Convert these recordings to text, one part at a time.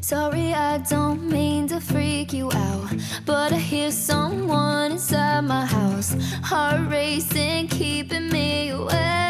Sorry, I don't mean to freak you out, but I hear someone inside my house, heart racing, keeping me awake.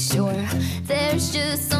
sure. There's just